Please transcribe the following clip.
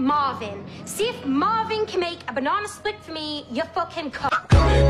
Marvin. See if Marvin can make a banana split for me. You fucking cunt.